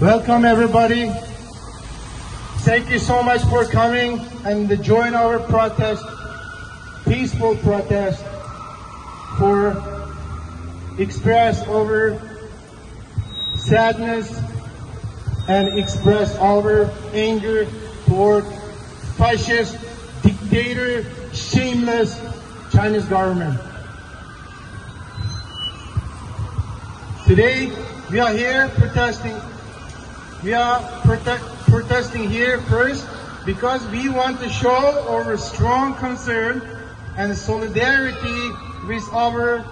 Welcome everybody. Thank you so much for coming and join our protest, peaceful protest for express our sadness and express our anger toward fascist, dictator, shameless Chinese government. Today, we are here protesting. We are prote protesting here first because we want to show our strong concern and solidarity with our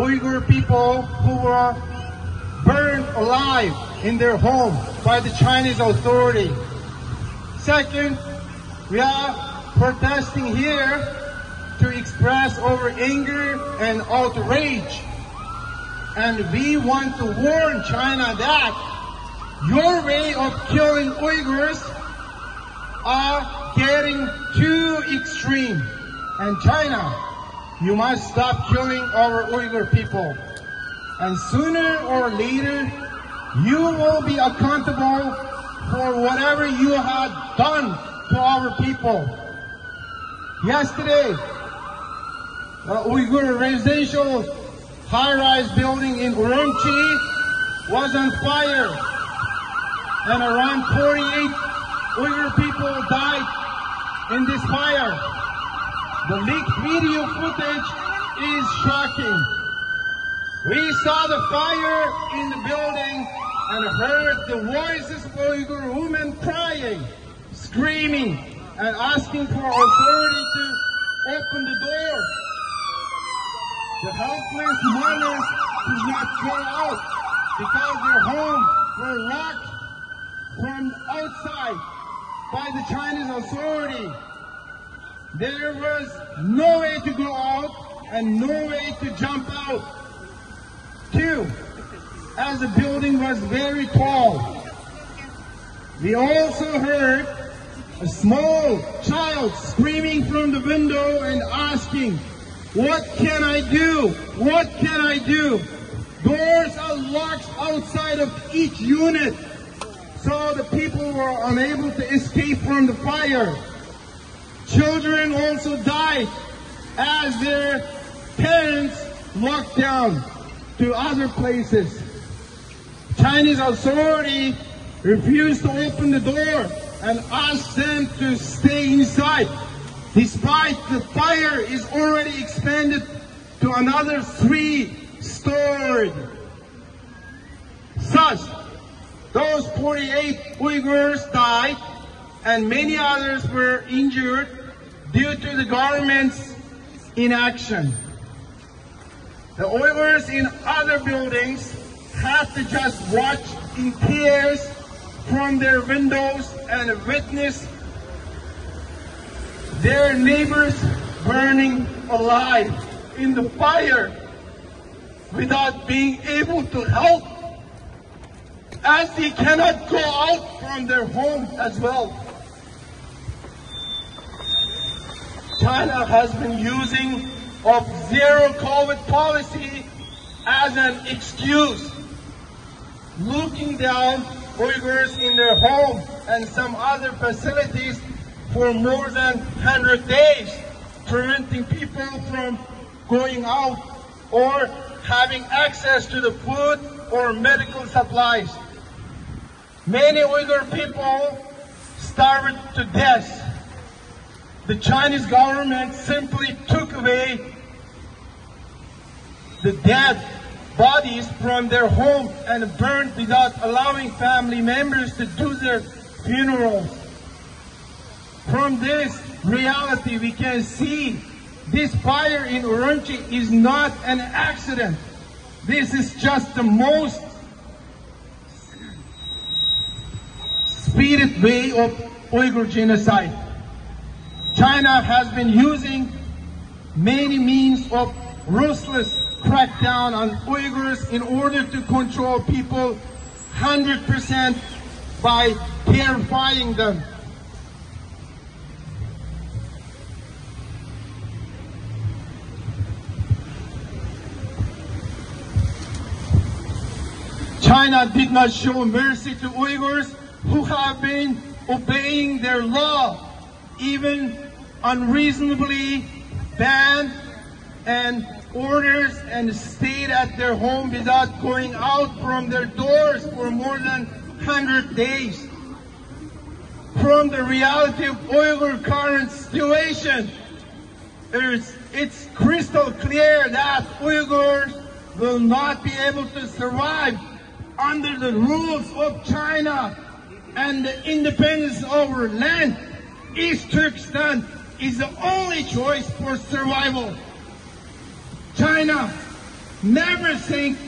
Uyghur people who were burned alive in their home by the Chinese authority. Second, we are protesting here to express our anger and outrage and we want to warn China that your way of killing Uyghurs are getting too extreme. And China, you must stop killing our Uyghur people. And sooner or later, you will be accountable for whatever you have done to our people. Yesterday, uh, Uyghur residential high-rise building in Urumqi was on fire and around 48 Uyghur people died in this fire. The leaked video footage is shocking. We saw the fire in the building and heard the voices of Uyghur women crying, screaming, and asking for authority to open the door. The helpless mourners could not go out because their homes were locked from outside by the Chinese authority. There was no way to go out and no way to jump out. Two, as the building was very tall. We also heard a small child screaming from the window and asking, what can I do? What can I do? Doors are locked outside of each unit, so the people were unable to escape from the fire. Children also died as their parents locked down to other places. Chinese authority refused to open the door and asked them to stay inside despite the fire is already expanded to another three stories. Thus, those 48 Uyghurs died and many others were injured due to the government's inaction. The Uyghurs in other buildings had to just watch in tears from their windows and witness their neighbors burning alive in the fire without being able to help as they cannot go out from their homes as well. China has been using of zero COVID policy as an excuse, looking down Uyghurs in their home and some other facilities for more than 100 days, preventing people from going out or having access to the food or medical supplies. Many Uyghur people starved to death. The Chinese government simply took away the dead bodies from their home and burned without allowing family members to do their funerals. From this reality, we can see this fire in Urumqi is not an accident. This is just the most speeded way of Uyghur genocide. China has been using many means of ruthless crackdown on Uyghurs in order to control people 100% by terrifying them. China did not show mercy to Uyghurs who have been obeying their law, even unreasonably banned and orders and stayed at their home without going out from their doors for more than 100 days. From the reality of Uyghur current situation, it's, it's crystal clear that Uyghurs will not be able to survive under the rules of China and the independence of our land. East Turkestan is the only choice for survival. China never think